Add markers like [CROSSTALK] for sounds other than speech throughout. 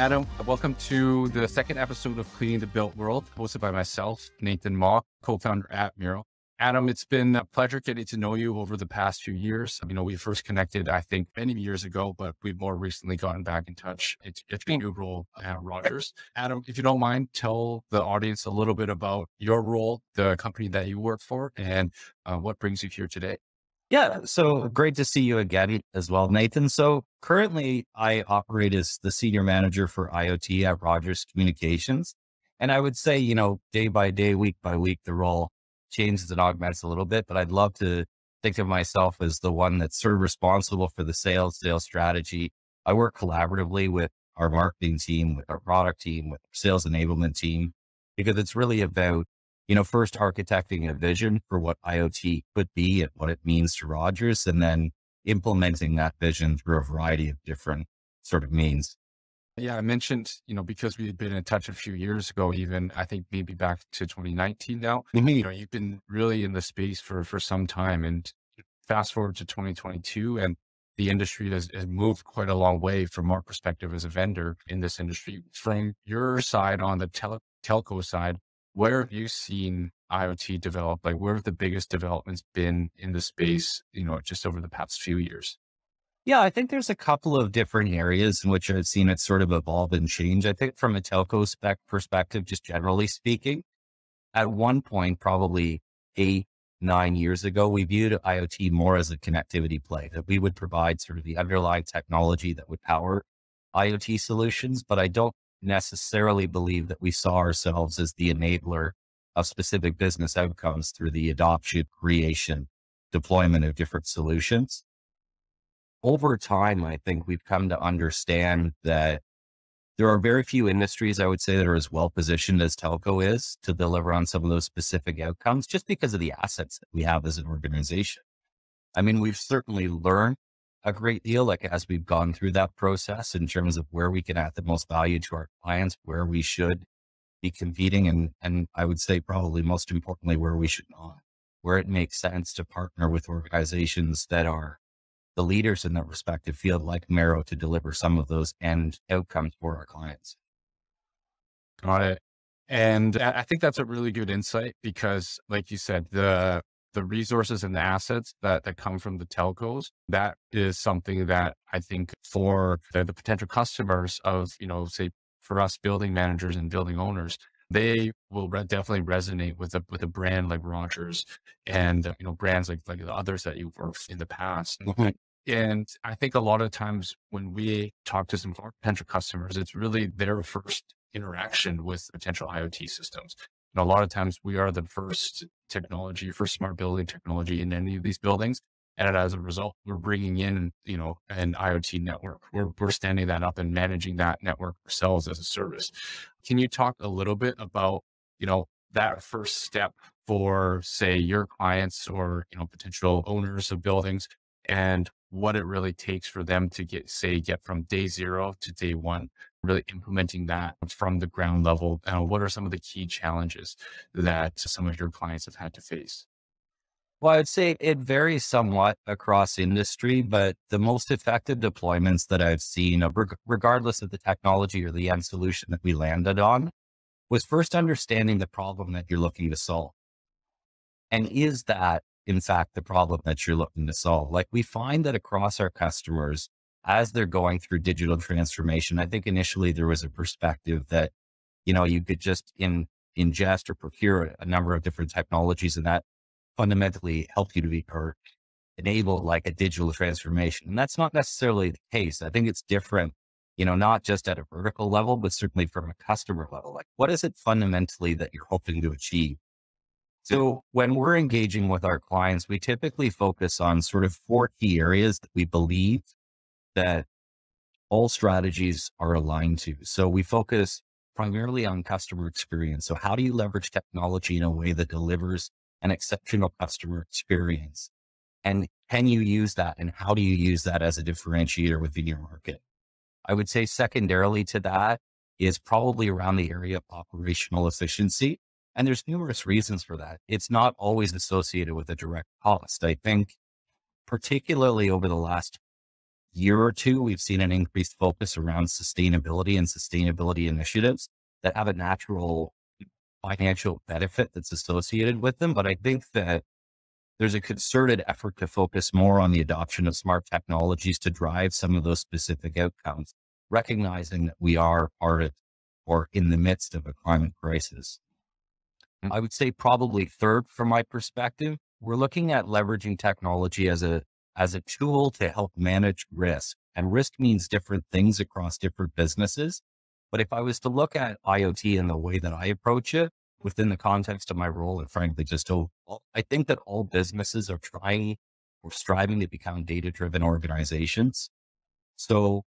Adam. Welcome to the second episode of Cleaning the Built World, hosted by myself, Nathan Mah, co-founder at Mero. Adam, it's been a pleasure getting to know you over the past few years. You know, we first connected, I think, many years ago, but we've more recently gotten back in touch. It's, it's been new role at Rogers. Adam, if you don't mind, tell the audience a little bit about your role, the company that you work for, and uh, what brings you here today. Yeah. So great to see you again as well, Nathan. So currently I operate as the senior manager for IoT at Rogers Communications. And I would say, you know, day by day, week by week, the role changes and augments a little bit, but I'd love to think of myself as the one that's sort of responsible for the sales, sales strategy. I work collaboratively with our marketing team, with our product team, with our sales enablement team, because it's really about you know, first architecting a vision for what IoT could be and what it means to Rogers, and then implementing that vision through a variety of different sort of means. Yeah, I mentioned, you know, because we had been in touch a few years ago, even I think maybe back to 2019 now, mm-hmm. you know, you've been really in the space for, for some time and fast forward to 2022 and the industry has, has, moved quite a long way from our perspective as a vendor in this industry. From your side on the tele- telco side, where have you seen IoT develop? Like, where have the biggest developments been in the mm. space, you know, just over the past few years? Yeah, I think there's a couple of different areas in which I've seen it sort of evolve and change. I think from a telco spec perspective, just generally speaking, at one point, probably eight, nine years ago, we viewed IoT more as a connectivity play, that we would provide sort of the underlying technology that would power IoT solutions. But I don't necessarily believe that we saw ourselves as the enabler of specific business outcomes through the adoption, creation, deployment of different solutions. Over time, I think we've come to understand that there are very few industries, I would say, that are as well positioned as telco is to deliver on some of those specific outcomes just because of the assets that we have as an organization. I mean, we've certainly learned a great deal, like as we've gone through that process in terms of where we can add the most value to our clients, where we should be competing. And, and I would say probably most importantly, where we should not, where it makes sense to partner with organizations that are the leaders in their respective field, like Mero, to deliver some of those end outcomes for our clients. Got it. And I think that's a really good insight because, like you said, the the resources and the assets that, that come from the telcos, that is something that I think for the, the potential customers of, you know, say for us building managers and building owners, they will re- definitely resonate with a with a brand like Rogers and uh, you know brands like like the others that you've worked in the past. Mm-hmm. And I think a lot of times when we talk to some of our potential customers, it's really their first interaction with potential IoT systems know, a lot of times we are the first technology, first smart building technology in any of these buildings. And as a result, we're bringing in, you know, an IoT network. We're, we're standing that up and managing that network ourselves as a service. Can you talk a little bit about, you know, that first step for say your clients or, you know, potential owners of buildings and what it really takes for them to get, say, get from day zero to day one really implementing that from the ground level? Uh, what are some of the key challenges that some of your clients have had to face? Well, I'd say it varies somewhat across industry, but the most effective deployments that I've seen, regardless of the technology or the end solution that we landed on, was first understanding the problem that you're looking to solve. And is that, in fact, the problem that you're looking to solve? Like we find that across our customers, as they're going through digital transformation, I think initially there was a perspective that, you know, you could just in, ingest or procure a number of different technologies and that fundamentally helped you to be or enable like a digital transformation. And that's not necessarily the case. I think it's different, you know, not just at a vertical level, but certainly from a customer level. Like what is it fundamentally that you're hoping to achieve? So when we're engaging with our clients, we typically focus on sort of four key areas that we believe that all strategies are aligned to. So we focus primarily on customer experience. So how do you leverage technology in a way that delivers an exceptional customer experience? And can you use that? And how do you use that as a differentiator within your market? I would say secondarily to that is probably around the area of operational efficiency. And there's numerous reasons for that. It's not always associated with a direct cost. I think particularly over the last year or two, we've seen an increased focus around sustainability and sustainability initiatives that have a natural financial benefit that's associated with them. But I think that there's a concerted effort to focus more on the adoption of smart technologies to drive some of those specific outcomes, recognizing that we are part of or in the midst of a climate crisis. Mm. I would say probably third from my perspective, we're looking at leveraging technology as a as a tool to help manage risk. And risk means different things across different businesses. But if I was to look at IoT in the way that I approach it, within the context of my role and frankly, just overall, I think that all businesses are trying or striving to become data driven organizations. So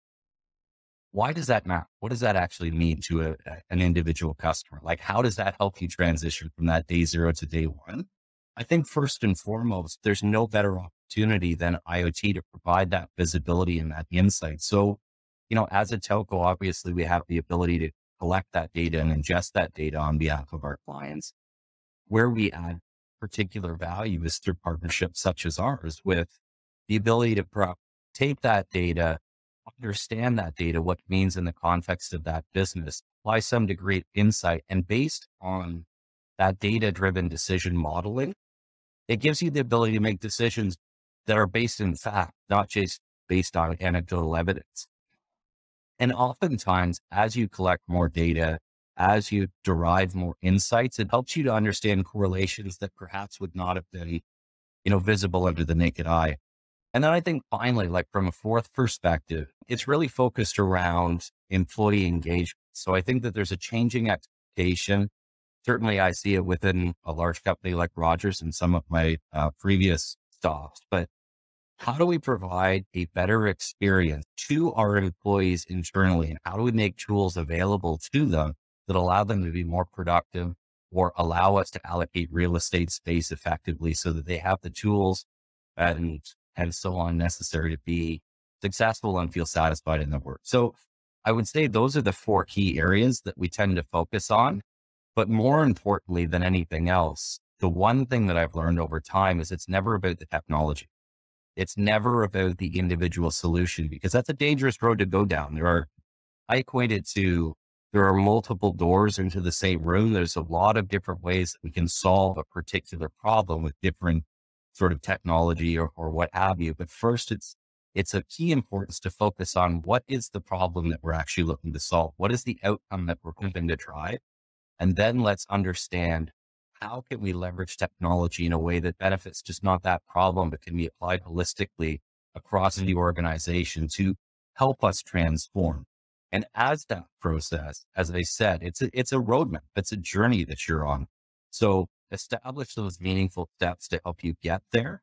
why does that matter? What does that actually mean to a, an individual customer? Like, how does that help you transition from that day zero to day one? I think first and foremost, there's no better opportunity than IoT to provide that visibility and that insight. So, you know, as a telco, obviously we have the ability to collect that data and ingest that data on behalf of our clients. Where we add particular value is through partnerships such as ours with the ability to pro- take that data, understand that data, what it means in the context of that business, apply some degree of insight, and based on that data driven decision modeling, it gives you the ability to make decisions that are based in fact, not just based on anecdotal evidence. And oftentimes, as you collect more data, as you derive more insights, it helps you to understand correlations that perhaps would not have been, you know, visible under the naked eye. And then I think finally, like from a fourth perspective, it's really focused around employee engagement. So I think that there's a changing expectation. Certainly I see it within a large company like Rogers and some of my uh, previous stops, but how do we provide a better experience to our employees internally? And how do we make tools available to them that allow them to be more productive or allow us to allocate real estate space effectively so that they have the tools and, and so on necessary to be successful and feel satisfied in their work? So I would say those are the four key areas that we tend to focus on. But more importantly than anything else, the one thing that I've learned over time is it's never about the technology. It's never about the individual solution because that's a dangerous road to go down. There are, I equate it to, there are multiple doors into the same room. There's a lot of different ways that we can solve a particular problem with different sort of technology or, or what have you. But first, it's it's of key importance to focus on what is the problem that we're actually looking to solve? What is the outcome that we're hoping to drive? And then let's understand how can we leverage technology in a way that benefits just not that problem, but can be applied holistically across the mm-hmm. organization to help us transform? And as that process, as I said, it's a, it's a roadmap. It's a journey that you're on. So establish those meaningful steps to help you get there,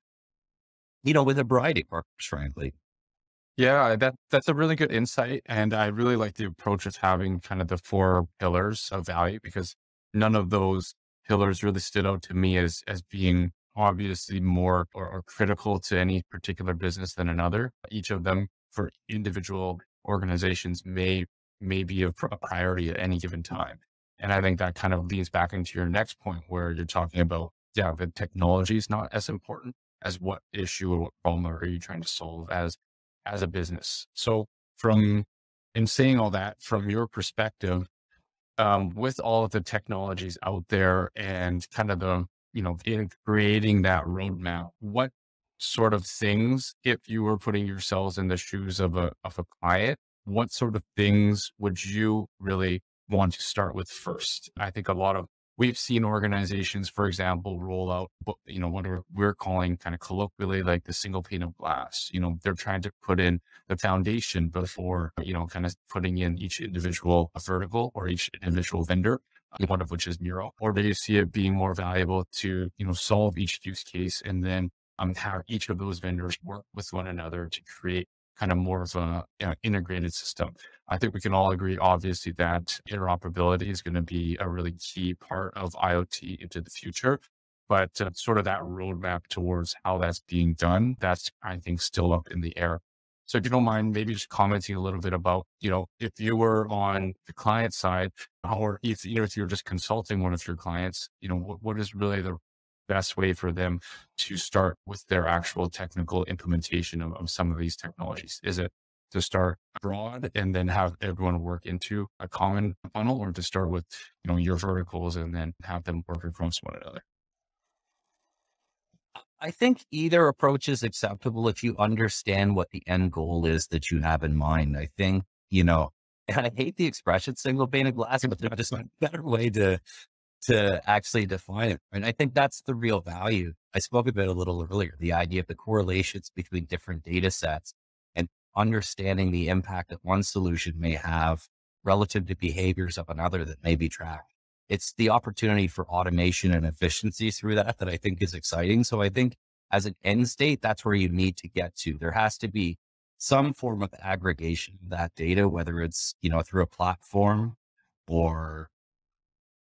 you know, with a variety of partners, frankly. Yeah, that that's a really good insight. And I really like the approach of having kind of the four pillars of value because none of those pillars really stood out to me as as being obviously more or, or critical to any particular business than another. Each of them for individual organizations may may be a, a priority at any given time. And I think that kind of leads back into your next point where you're talking about, yeah, the technology is not as important as what issue or what problem are you trying to solve as, as a business. So from, in saying all that, from your perspective, um, with all of the technologies out there and kind of the, you know, in creating that roadmap, what sort of things, if you were putting yourselves in the shoes of a, of a client, what sort of things would you really want to start with first? I think a lot of we've seen organizations, for example, roll out, you know, what we're calling kind of colloquially like the single pane of glass. You know, they're trying to put in the foundation before, you know, kind of putting in each individual vertical or each individual vendor, one of which is Mero. Or do you see it being more valuable to, you know, solve each use case and then um, have each of those vendors work with one another to create kind of more of a you know, integrated system. I think we can all agree, obviously, that interoperability is going to be a really key part of IoT into the future. But uh, sort of that roadmap towards how that's being done, that's, I think, still up in the air. So if you don't mind, maybe just commenting a little bit about, you know, if you were on the client side or if, you know, if you're just consulting one of your clients, you know, what, what is really the best way for them to start with their actual technical implementation of, of some of these technologies? Is it to start broad and then have everyone work into a common funnel or to start with, you know, your verticals and then have them work across one another? I think either approach is acceptable if you understand what the end goal is that you have in mind. I think, you know, [LAUGHS] and I hate the expression single pane of glass, but there's just a [LAUGHS] better way to to actually define it. And I think that's the real value. I spoke about a little earlier, the idea of the correlations between different data sets understanding the impact that one solution may have relative to behaviors of another that may be tracked. It's the opportunity for automation and efficiency through that that I think is exciting. So I think as an end state, that's where you need to get to. There has to be some form of aggregation of that data, whether it's, you know, through a platform or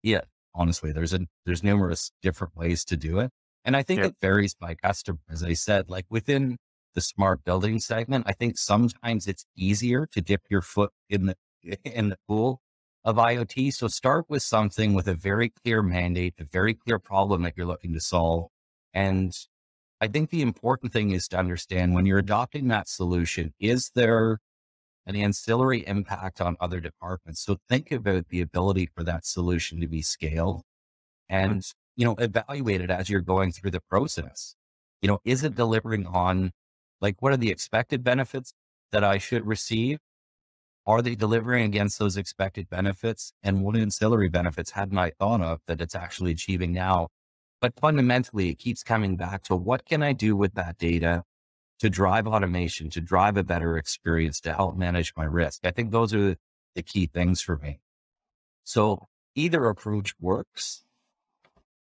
yeah, honestly, there's a, there's numerous different ways to do it. And I think yeah. it varies by customer. As I said, like within the smart building segment, I think sometimes it's easier to dip your foot in the, [LAUGHS] in the pool of IoT. So start with something with a very clear mandate, a very clear problem that you're looking to solve. And I think the important thing is to understand when you're adopting that solution, is there an ancillary impact on other departments? So think about the ability for that solution to be scaled and, you know, evaluate it as you're going through the process. You know, is it delivering on like, what are the expected benefits that I should receive? Are they delivering against those expected benefits? And what ancillary benefits hadn't I thought of that it's actually achieving now? But fundamentally, it keeps coming back to what can I do with that data to drive automation, to drive a better experience, to help manage my risk? I think those are the key things for me. So either approach works.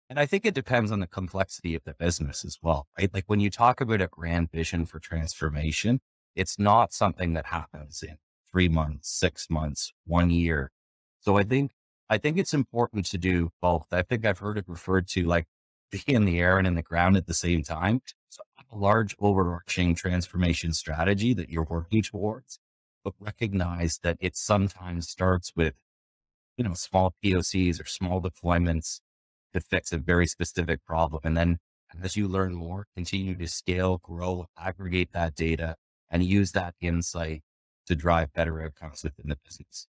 And I think it depends on the complexity of the business as well, right? Like when you talk about a grand vision for transformation, it's not something that happens in three months, six months, one year. So I think, I think it's important to do both. I think I've heard it referred to like [LAUGHS] be in the air and in the ground at the same time. So a large overarching transformation strategy that you're working towards, but recognize that it sometimes starts with, you know, small POCs or small deployments to fix a very specific problem. And then as you learn more, continue to scale, grow, aggregate that data and use that insight to drive better outcomes within the business.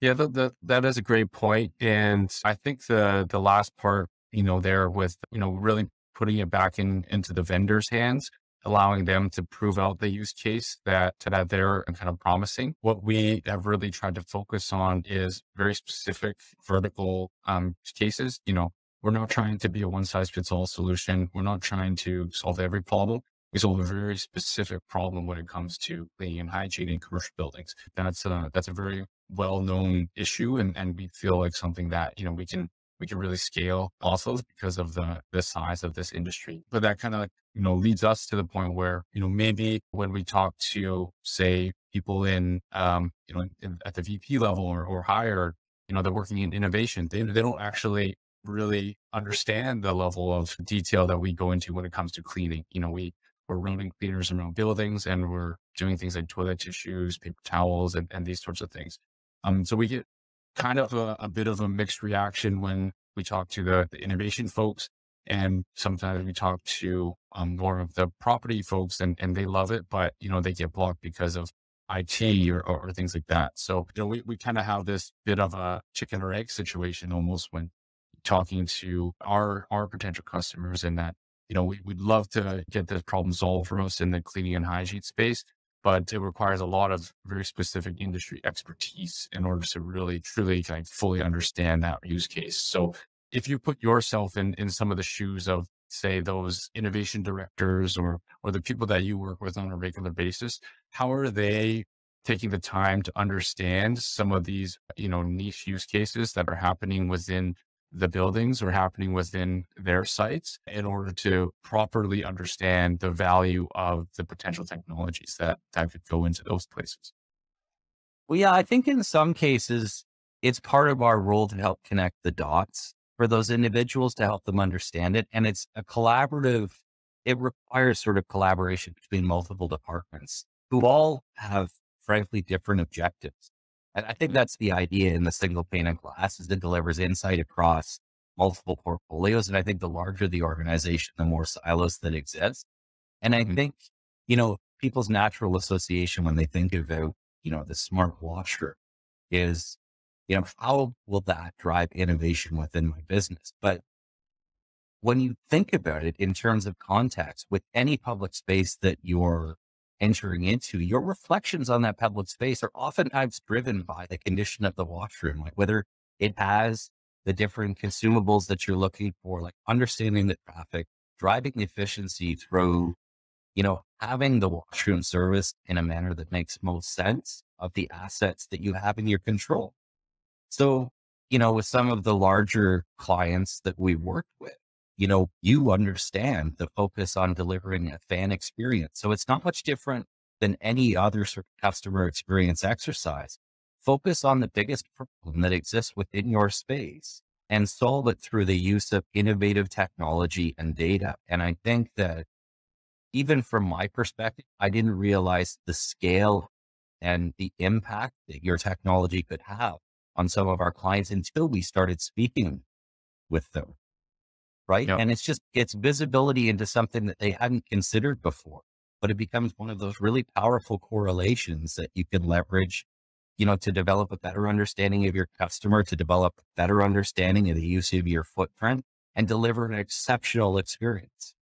Yeah, the, the, that is a great point. And I think the the last part, you know, there with, you know, really putting it back in into the vendor's hands, allowing them to prove out the use case that, that they're kind of promising. What we have really tried to focus on is very specific vertical um, cases. You know, we're not trying to be a one size fits all solution. We're not trying to solve every problem we solve a very specific problem when it comes to cleaning and hygiene in commercial buildings. That's a, that's a very well known issue. And, and we feel like something that, you know, we can, we can really scale also because of the, the size of this industry. But that kind of, you know, leads us to the point where, you know, maybe when we talk to say people in, um, you know, in, at the VP level or, or higher, you know, they're working in innovation, they, they don't actually really understand the level of detail that we go into when it comes to cleaning. You know, we, we're running cleaners around buildings and we're doing things like toilet tissues, paper towels, and, and these sorts of things. Um, so we get kind of a, a, bit of a mixed reaction when we talk to the, the innovation folks. And sometimes we talk to um, more of the property folks and, and they love it, but you know, they get blocked because of IT or, or, or things like that. So, you know, we, we kind of have this bit of a chicken or egg situation almost when talking to our, our potential customers and that you know, we, would love to get this problem solved for us in the cleaning and hygiene space, but it requires a lot of very specific industry expertise in order to really, truly kind of fully understand that use case. So if you put yourself in, in some of the shoes of say those innovation directors or, or the people that you work with on a regular basis, how are they taking the time to understand some of these, you know, niche use cases that are happening within the buildings are happening within their sites in order to properly understand the value of the potential technologies that, that could go into those places. Well, yeah, I think in some cases, it's part of our role to help connect the dots for those individuals to help them understand it. And it's a collaborative, it requires sort of collaboration between multiple departments who all have, frankly, different objectives. And I think that's the idea in the single pane of glass is it delivers insight across multiple portfolios. And I think the larger the organization, the more silos that exist. And I mm-hmm. think, you know, people's natural association when they think about, you know, the smart washer is, you know, how will that drive innovation within my business? But when you think about it in terms of context with any public space that you're entering into, your reflections on that public space are oftentimes driven by the condition of the washroom, like whether it has the different consumables that you're looking for, like understanding the traffic, driving the efficiency through, you know, having the washroom service in a manner that makes most sense of the assets that you have in your control. So, you know, with some of the larger clients that we work with, you know, you understand the focus on delivering a fan experience. So it's not much different than any other sort of customer experience exercise. Focus on the biggest problem that exists within your space and solve it through the use of innovative technology and data. And I think that even from my perspective, I didn't realize the scale and the impact that your technology could have on some of our clients until we started speaking with them right? Yep. And it's just, it's visibility into something that they hadn't considered before, but it becomes one of those really powerful correlations that you can leverage, you know, to develop a better understanding of your customer, to develop a better understanding of the use of your footprint and deliver an exceptional experience.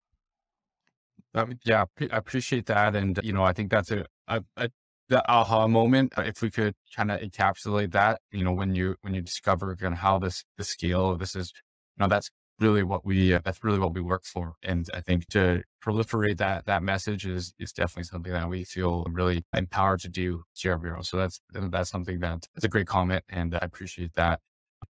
Um, yeah, I appreciate that. And, you know, I think that's a, a, a the aha moment if we could kind of encapsulate that you know when you when you discover kind of how this the scale of this is you know that's really what we uh, that's really what we work for and i think to proliferate that that message is is definitely something that we feel really empowered to do here at Mero so that's that's something that it's a great comment and i appreciate that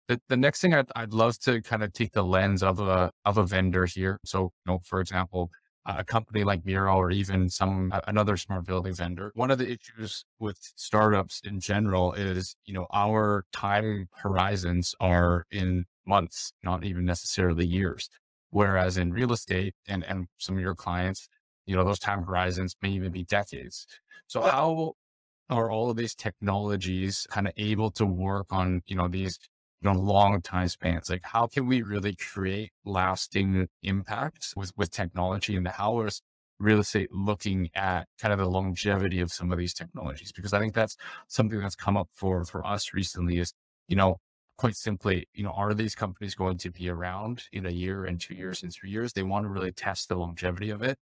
the, the next thing I'd, I'd love to kind of take the lens of a of a vendor here so you know for example a company like Mero or even some another smart building vendor. One of the issues with startups in general is, you know, our time horizons are in months, not even necessarily years. Whereas in real estate and, and some of your clients, you know, those time horizons may even be decades. So how are all of these technologies kind of able to work on, you know, these, you know, long time spans? Like how can we really create lasting impacts with, with technology and how is real estate looking at kind of the longevity of some of these technologies? Because I think that's something that's come up for, for us recently is, you know, quite simply, you know, are these companies going to be around in a year and two years and three years? They want to really test the longevity of it.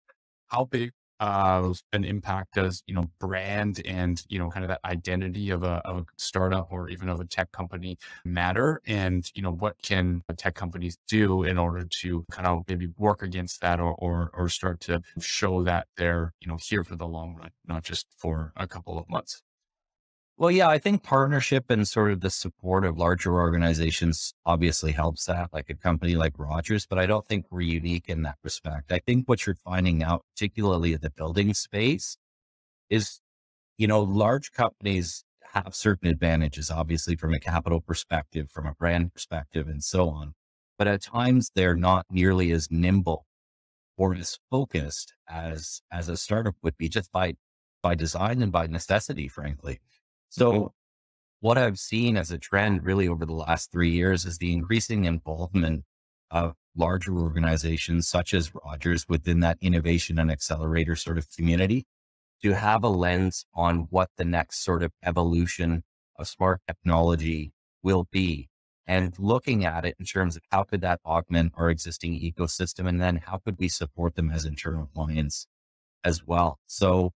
How big uh, an impact does, you know, brand and, you know, kind of that identity of a, of a startup or even of a tech company matter? And, you know, what can tech companies do in order to kind of maybe work against that or, or, or start to show that they're, you know, here for the long run, not just for a couple of months? Well, yeah, I think partnership and sort of the support of larger organizations obviously helps that, like a company like Rogers, but I don't think we're unique in that respect. I think what you're finding out, particularly in the building space, is, you know, large companies have certain advantages, obviously from a capital perspective, from a brand perspective, and so on. But at times they're not nearly as nimble or as focused as as a startup would be just by by design and by necessity, frankly. So what I've seen as a trend really over the last three years is the increasing involvement of larger organizations such as Rogers within that innovation and accelerator sort of community to have a lens on what the next sort of evolution of smart technology will be and looking at it in terms of how could that augment our existing ecosystem and then how could we support them as internal clients as well. So,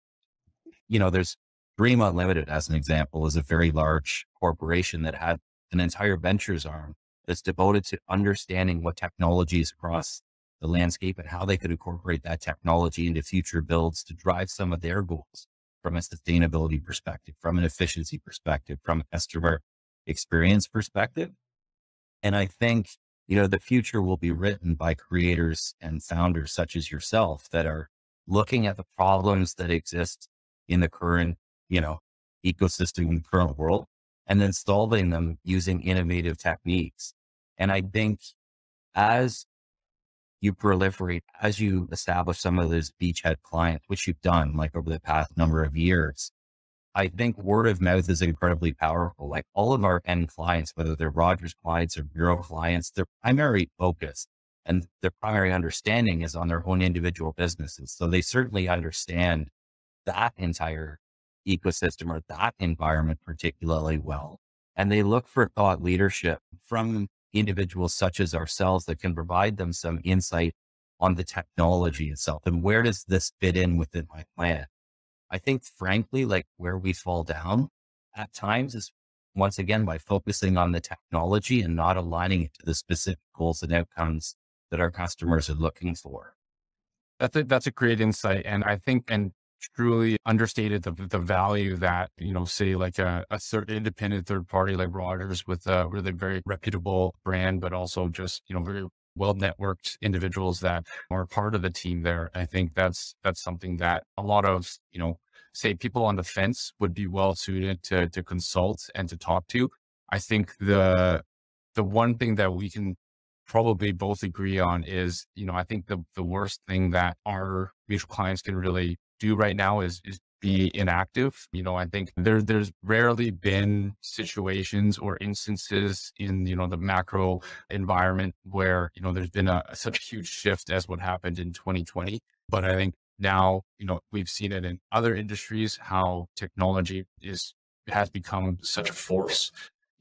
you know, there's Dream Unlimited, as an example, is a very large corporation that had an entire ventures arm that's devoted to understanding what technologies across the landscape and how they could incorporate that technology into future builds to drive some of their goals from a sustainability perspective, from an efficiency perspective, from a customer experience perspective. And I think, you know, the future will be written by creators and founders such as yourself that are looking at the problems that exist in the current you know, ecosystem in the current world and then solving them using innovative techniques. And I think as you proliferate, as you establish some of those beachhead clients, which you've done like over the past number of years, I think word of mouth is incredibly powerful. Like all of our end clients, whether they're Rogers clients or Mero clients, their primary focus and their primary understanding is on their own individual businesses. So they certainly understand that entire ecosystem or that environment particularly well. And they look for thought leadership from individuals such as ourselves that can provide them some insight on the technology itself and where does this fit in within my plan? I think frankly, like where we fall down at times is once again by focusing on the technology and not aligning it to the specific goals and outcomes that our customers are looking for. That's a, that's a great insight. And I think, and truly understated the, the value that, you know, say like a, a independent third party like Rogers with a really very reputable brand, but also just, you know, very well networked individuals that are part of the team there. I think that's that's something that a lot of, you know, say people on the fence would be well suited to to consult and to talk to. I think the the one thing that we can probably both agree on is, you know, I think the the worst thing that our mutual clients can really do right now is is be inactive. You know, I think there there's rarely been situations or instances in, you know, the macro environment where, you know, there's been a, [LAUGHS] such a huge shift as what happened in 2020. But I think now, you know, we've seen it in other industries, how technology is has become such a force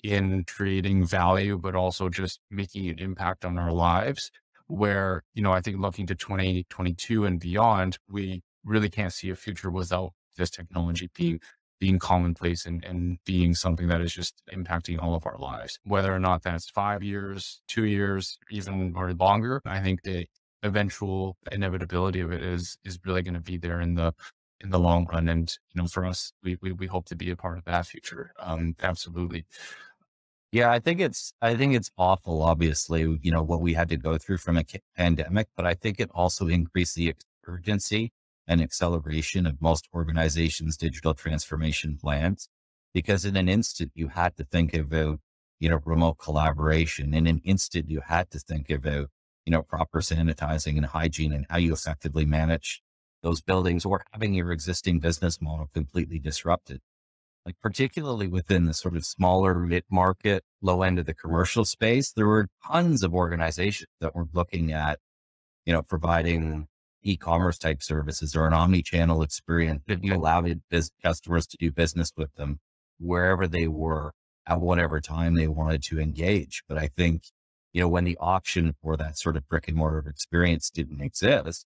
in creating value, but also just making an impact on our lives. Where, you know, I think looking to 2022 and beyond, we really can't see a future without this technology being being commonplace and, and being something that is just impacting all of our lives. Whether or not that's five years, two years, even or longer, I think the eventual inevitability of it is is really going to be there in the in the long run. And you know, for us, we we, we hope to be a part of that future. Um, absolutely. Yeah, I think it's I think it's awful. Obviously, you know what we had to go through from a pandemic, but I think it also increased the urgency and acceleration of most organizations' digital transformation plans. Because in an instant, you had to think about, you know, remote collaboration. In an instant, you had to think about, you know, proper sanitizing and hygiene and how you effectively manage those buildings or having your existing business model completely disrupted. Like particularly within the sort of smaller mid market, low end of the commercial space, there were tons of organizations that were looking at, you know, providing e-commerce type services or an omni-channel experience that you allowed customers to do business with them wherever they were at whatever time they wanted to engage. But I think, you know, when the option for that sort of brick and mortar experience didn't exist,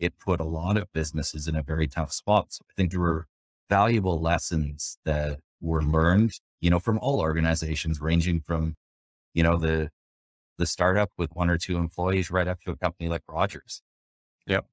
it put a lot of businesses in a very tough spot. So I think there were valuable lessons that were learned, you know, from all organizations ranging from, you know, the, the startup with one or two employees right up to a company like Rogers. Yep.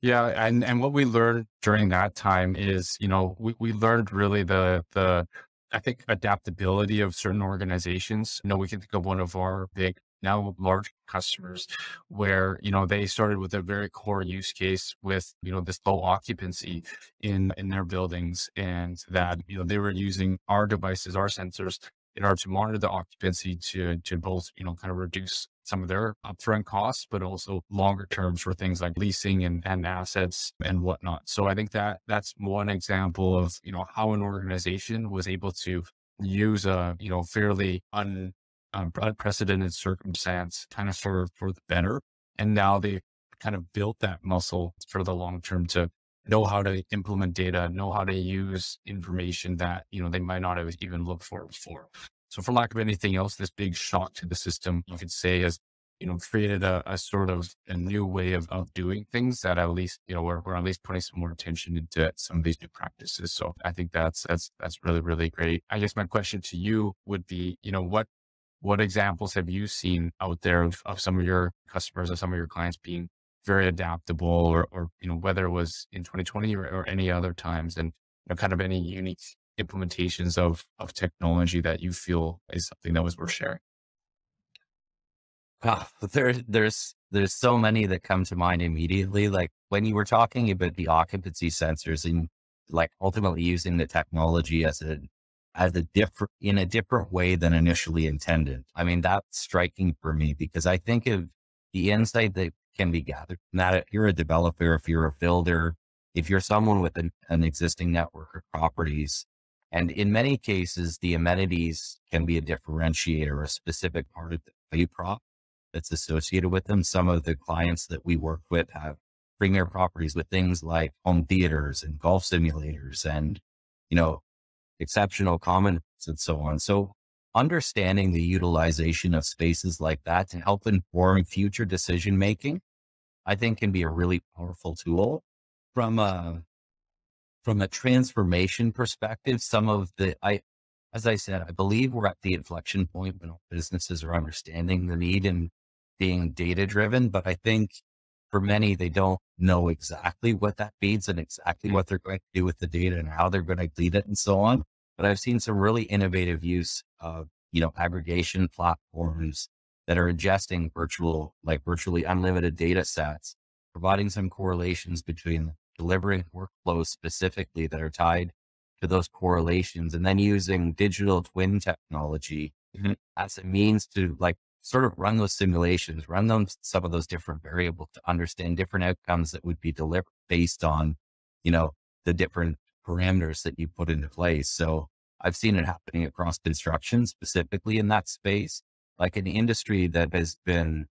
Yeah, and and what we learned during that time is, you know, we, we learned really the the I think adaptability of certain organizations. You know, we can think of one of our big now large customers where, you know, they started with a very core use case with, you know, this low occupancy in in their buildings and that, you know, they were using our devices, our sensors in order to monitor the occupancy to to both, you know, kind of reduce some of their upfront costs, but also longer terms for things like leasing and, and assets and whatnot. So I think that that's one example of, you know, how an organization was able to use a, you know, fairly un, um, unprecedented circumstance kind of for, for the better. And now they kind of built that muscle for the long term to know how to implement data, know how to use information that, you know, they might not have even looked for before. So for lack of anything else, this big shock to the system, you could say has, you know, created a, a sort of a new way of, of doing things that at least, you know, we're, we're at least putting some more attention into some of these new practices. So I think that's, that's, that's really, really great. I guess my question to you would be, you know, what, what examples have you seen out there of, of some of your customers or some of your clients being very adaptable or, or, you know, whether it was in 2020 or, or any other times and you know, kind of any unique implementations of of technology that you feel is something that was worth sharing? Wow, [LAUGHS] there, there's there's so many that come to mind immediately. Like when you were talking about the occupancy sensors and like ultimately using the technology as a as a different in a different way than initially intended. I mean, that's striking for me because I think of the insight that can be gathered. That if you're a developer, if you're a builder, if you're someone with an, an existing network of properties, and in many cases, the amenities can be a differentiator, a specific part of the value prop that's associated with them. Some of the clients that we work with have premier properties with things like home theaters and golf simulators and, you know, exceptional commons and so on. So understanding the utilization of spaces like that to help inform future decision making, I think can be a really powerful tool from a, from a transformation perspective. Some of the, I, as I said, I believe we're at the inflection point when businesses are understanding the need and being data driven, but I think for many, they don't know exactly what that means and exactly what they're going to do with the data and how they're going to lead it and so on. But I've seen some really innovative use of, you know, aggregation platforms that are ingesting virtual, like virtually unlimited data sets, providing some correlations between delivering workflows specifically that are tied to those correlations and then using digital twin technology mm-hmm. as a means to like sort of run those simulations, run them some of those different variables to understand different outcomes that would be delivered based on, you know, the different parameters that you put into place. So I've seen it happening across construction, specifically in that space, like an industry that has been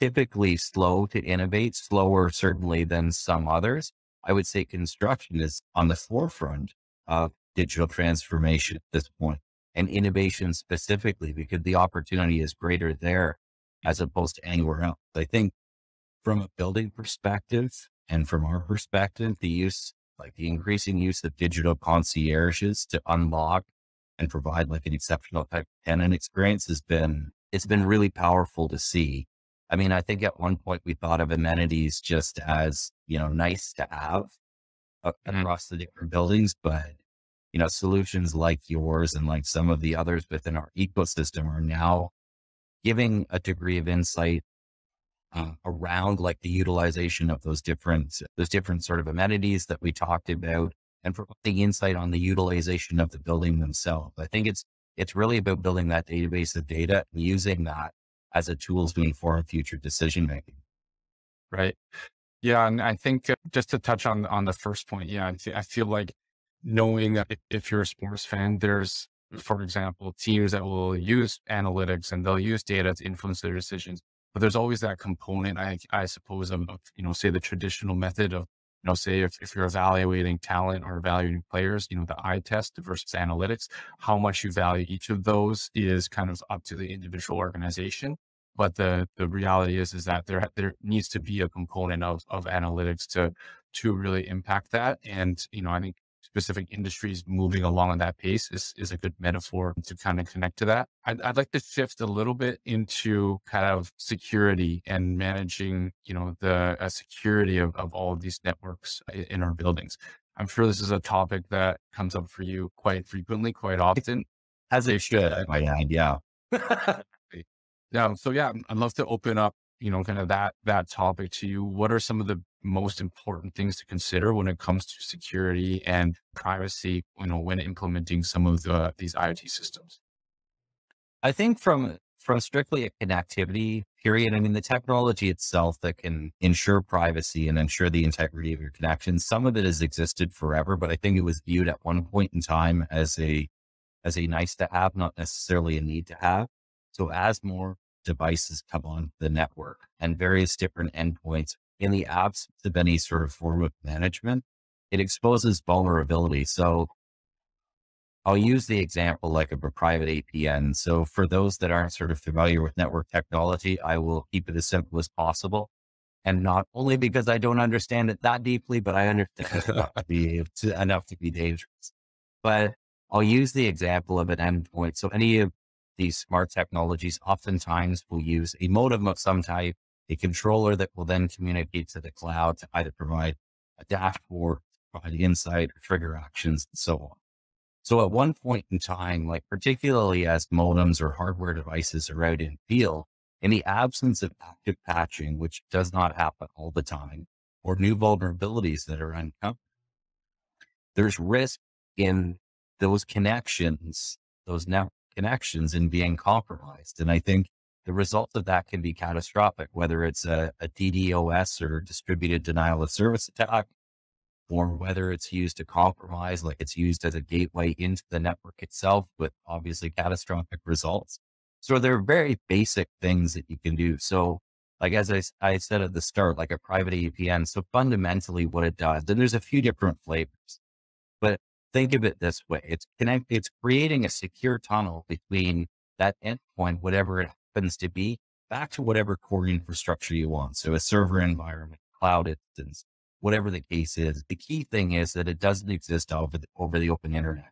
typically slow to innovate, slower certainly than some others. I would say construction is on the forefront of digital transformation at this point and innovation specifically because the opportunity is greater there as opposed to anywhere else. I think from a building perspective and from our perspective, the use, like the increasing use of digital concierges to unlock and provide like an exceptional type of tenant experience has been, it's been really powerful to see. I mean, I think at one point we thought of amenities just as, you know, nice to have mm-hmm. across the different buildings, but you know, solutions like yours and like some of the others within our ecosystem are now giving a degree of insight uh, around like the utilization of those different, those different sort of amenities that we talked about and providing insight on the utilization of the building themselves. I think it's, it's really about building that database of data and using that as a tool to inform future decision making. Right. Yeah. And I think uh, just to touch on, on the first point, yeah, I feel like knowing that if, if you're a sports fan, there's, for example, teams that will use analytics and they'll use data to influence their decisions. But there's always that component, I, I suppose, of, you know, say the traditional method of, you know, say if, if you're evaluating talent or evaluating players, you know, the eye test versus analytics, how much you value each of those is kind of up to the individual organization. But the the reality is is that there there needs to be a component of of analytics to to really impact that. And you know, I think specific industries moving along at that pace is, is a good metaphor to kind of connect to that. I'd, I'd like to shift a little bit into kind of security and managing, you know, the uh, security of, of all of these networks in our buildings. I'm sure this is a topic that comes up for you quite frequently, quite often. As it should, I add, yeah. [LAUGHS] yeah. So yeah, I'd love to open up, you know, kind of that, that topic to you. What are some of the most important things to consider when it comes to security and privacy, you know, when implementing some of the, these IoT systems? I think from from strictly a connectivity period, I mean, the technology itself that can ensure privacy and ensure the integrity of your connections, some of it has existed forever, but I think it was viewed at one point in time as a, as a nice to have, not necessarily a need to have. So as more devices come on the network and various different endpoints in the absence of any sort of form of management, it exposes vulnerability. So I'll use the example like of a private APN. So for those that aren't sort of familiar with network technology, I will keep it as simple as possible. And not only because I don't understand it that deeply, but I understand enough to be to, enough to be dangerous. But I'll use the example of an endpoint. So any of these smart technologies oftentimes will use a modem of some type a controller that will then communicate to the cloud to either provide a dashboard, provide insight or trigger actions and so on. So at one point in time, like particularly as modems or hardware devices are out in field, in the absence of active patching, which does not happen all the time, or new vulnerabilities that are uncovered, there's risk in those connections, those network connections and being compromised. And I think the result of that can be catastrophic, whether it's a, a DDoS or distributed denial of service attack, or whether it's used to compromise, like it's used as a gateway into the network itself with obviously catastrophic results. So there are very basic things that you can do. So like as I, I said at the start, like a private VPN. So fundamentally what it does, and there's a few different flavors, think of it this way. It's connect, it's creating a secure tunnel between that endpoint, whatever it happens to be, back to whatever core infrastructure you want. So a server environment, cloud instance, whatever the case is. The key thing is that it doesn't exist over the, over the open internet.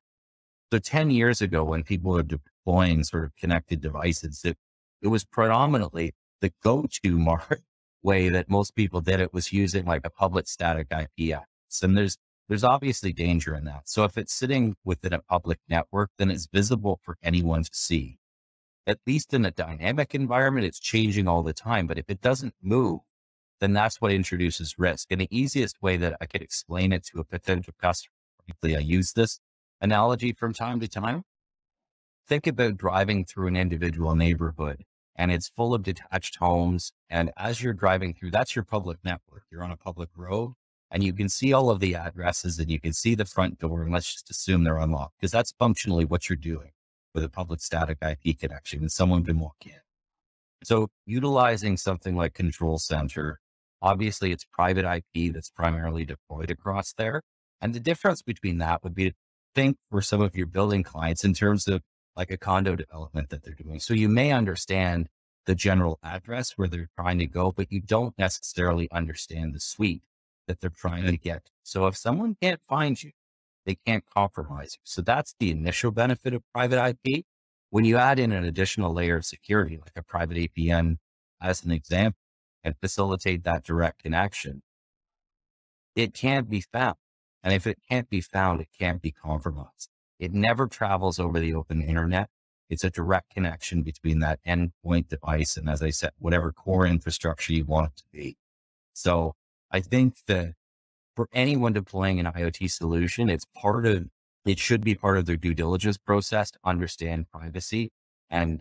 So 10 years ago, when people were deploying sort of connected devices, it, it was predominantly the go-to [LAUGHS] mark way that most people did it was using like a public static IP address. And there's, there's obviously danger in that. So if it's sitting within a public network, then it's visible for anyone to see. At least in a dynamic environment, it's changing all the time. But if it doesn't move, then that's what introduces risk. And the easiest way that I could explain it to a potential customer, frankly, I use this analogy from time to time. Think about driving through an individual neighborhood and it's full of detached homes. And as you're driving through, that's your public network. You're on a public road and you can see all of the addresses and you can see the front door. And let's just assume they're unlocked because that's functionally what you're doing with a public static IP connection and someone can walk in. So utilizing something like Control Center, obviously it's private IP that's primarily deployed across there. And the difference between that would be to think for some of your building clients in terms of like a condo development that they're doing. So you may understand the general address where they're trying to go, but you don't necessarily understand the suite that they're trying to get. So if someone can't find you, they can't compromise you. So that's the initial benefit of private IP. When you add in an additional layer of security, like a private APN, as an example, and facilitate that direct connection, it can't be found. And if it can't be found, it can't be compromised. It never travels over the open internet. It's a direct connection between that endpoint device and, as I said, whatever core infrastructure you want it to be. So I think that for anyone deploying an IoT solution, it's part of, it should be part of their due diligence process to understand privacy and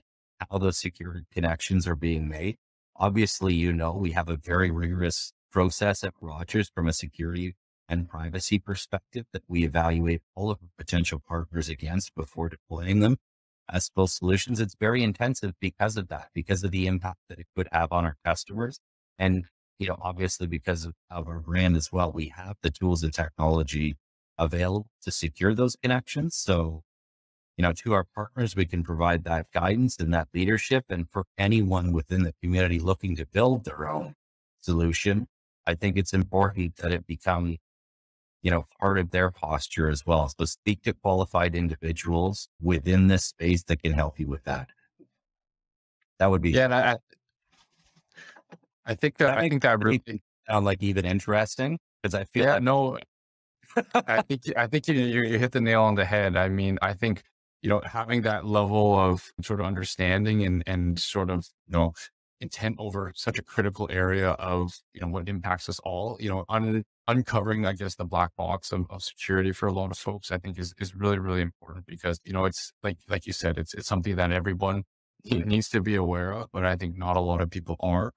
how those secure connections are being made. Obviously, you know, we have a very rigorous process at Rogers from a security and privacy perspective that we evaluate all of our potential partners against before deploying them as full solutions. It's very intensive because of that, because of the impact that it could have on our customers. And, you know, obviously because of, our brand as well, we have the tools and technology available to secure those connections. So, you know, to our partners, we can provide that guidance and that leadership. And for anyone within the community looking to build their own solution, I think it's important that it become you know, part of their posture as well. So speak to qualified individuals within this space that can help you with that. That would be. Yeah. And I, I think that, that I think that really sound like even interesting because I feel yeah, like- no, I think, I think you, you hit the nail on the head. I mean, I think, you know, having that level of sort of understanding and, and sort of, you know, intent over such a critical area of, you know, what impacts us all, you know, un, uncovering, I guess, the black box of, of, security for a lot of folks, I think is, is really, really important because, you know, it's like, like you said, it's, it's something that everyone [LAUGHS] needs to be aware of, but I think not a lot of people are.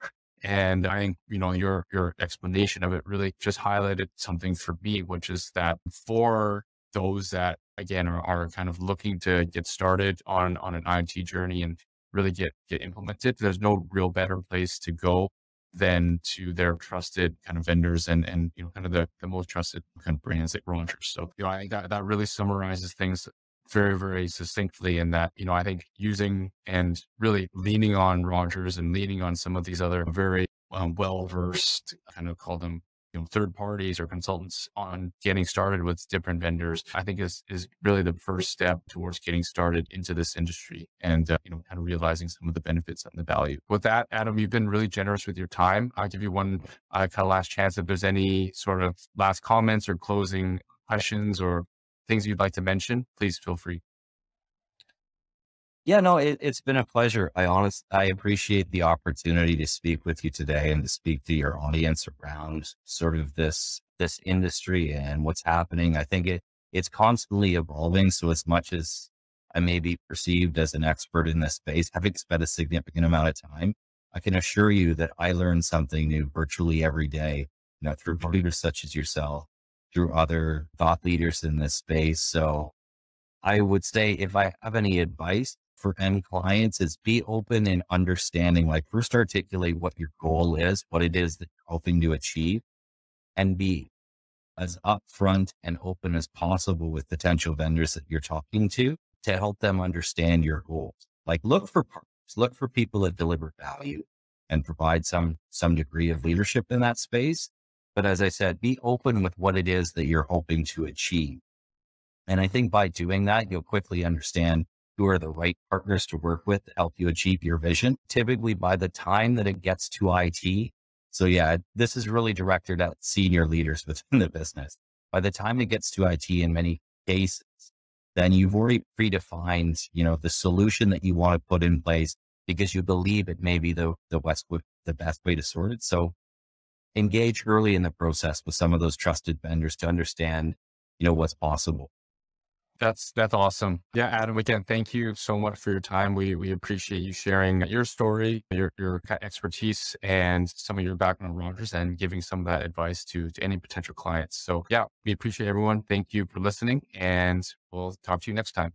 And I think, you know, your, your explanation of it really just highlighted something for me, which is that for those that again are, are kind of looking to get started on, on an IoT journey and really get, get implemented, there's no real better place to go than to their trusted kind of vendors and, and, you know, kind of the, the most trusted kind of brands like Rogers. So, you know, I think that, that really summarizes things very, very succinctly in that, you know, I think using and really leaning on Rogers and leaning on some of these other very um, well-versed, kind of call them you know, third parties or consultants on getting started with different vendors, I think is, is really the first step towards getting started into this industry and, uh, you know, kind of realizing some of the benefits and the value. With that, Adam, you've been really generous with your time. I'll give you one uh, kind of last chance. If there's any sort of last comments or closing questions or things you'd like to mention, please feel free. Yeah, no, it, has been a pleasure. I honest, I appreciate the opportunity to speak with you today and to speak to your audience around sort of this this industry and what's happening. I think it it's constantly evolving. So as much as I may be perceived as an expert in this space, having spent a significant amount of time, I can assure you that I learn something new virtually every day. You know, through [LAUGHS] leaders such as yourself, through other thought leaders in this space. So I would say if I have any advice for end clients is be open and understanding, like first articulate what your goal is, what it is that you're hoping to achieve and be as upfront and open as possible with potential vendors that you're talking to to help them understand your goals. Like look for partners, look for people that deliver value and provide some, some degree of leadership in that space. But as I said, be open with what it is that you're hoping to achieve. And I think by doing that, you'll quickly understand who are the right partners to work with to help you achieve your vision. Typically by the time that it gets to IT. So yeah, this is really directed at senior leaders within the business. By the time it gets to IT in many cases, then you've already predefined, you know, the solution that you want to put in place because you believe it may be the, the best, the best way to sort it. So engage early in the process with some of those trusted vendors to understand, you know, what's possible. That's that's awesome. Yeah, Adam. Again, thank you so much for your time. We we appreciate you sharing your story, your your expertise, and some of your background, Rogers, and giving some of that advice to to any potential clients. So yeah, we appreciate everyone. Thank you for listening, and we'll talk to you next time.